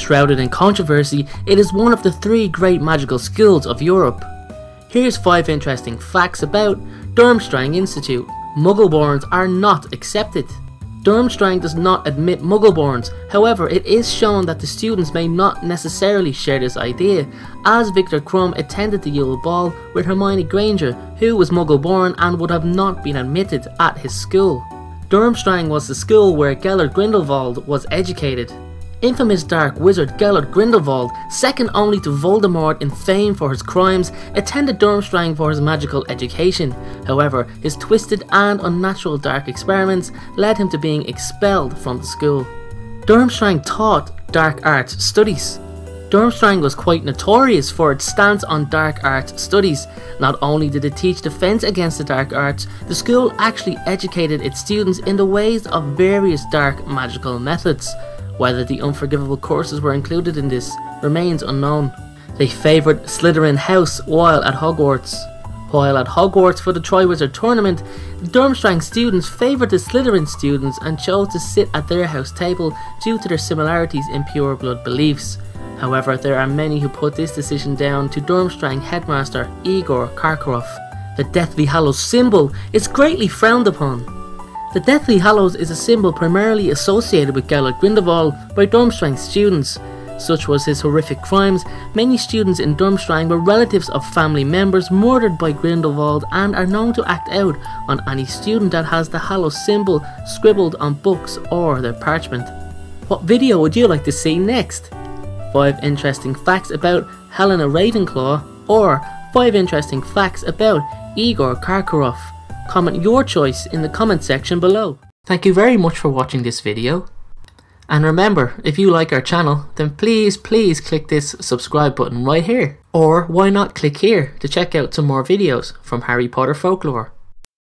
Shrouded in controversy, it is one of the three great magical schools of Europe. Here's 5 interesting facts about Durmstrang Institute. Muggleborns are not accepted. Durmstrang does not admit Muggleborns, however it is shown that the students may not necessarily share this idea, as Viktor Krum attended the Yule Ball with Hermione Granger, who was Muggleborn and would have not been admitted at his school. Durmstrang was the school where Gellert Grindelwald was educated. Infamous dark wizard Gellert Grindelwald, second only to Voldemort in fame for his crimes, attended Durmstrang for his magical education. However, his twisted and unnatural dark experiments led him to being expelled from the school. Durmstrang taught dark arts studies. Durmstrang was quite notorious for its stance on dark arts studies. Not only did it teach defense against the dark arts, the school actually educated its students in the ways of various dark magical methods. Whether the unforgivable curses were included in this remains unknown. They favoured Slytherin House while at Hogwarts. While at Hogwarts for the Triwizard Tournament, the Durmstrang students favoured the Slytherin students and chose to sit at their house table due to their similarities in pure blood beliefs. However, there are many who put this decision down to Durmstrang headmaster Igor Karkaroff. The Deathly Hallows symbol is greatly frowned upon. The Deathly Hallows is a symbol primarily associated with Gellert Grindelwald by Durmstrang's students. Such was his horrific crimes, many students in Durmstrang were relatives of family members murdered by Grindelwald and are known to act out on any student that has the Hallows symbol scribbled on books or their parchment. What video would you like to see next? 5 interesting facts about Helena Ravenclaw or 5 interesting facts about Igor Karkaroff. Comment your choice in the comment section below. Thank you very much for watching this video. And remember, if you like our channel, then please, please click this subscribe button right here. Or why not click here to check out some more videos from Harry Potter Folklore.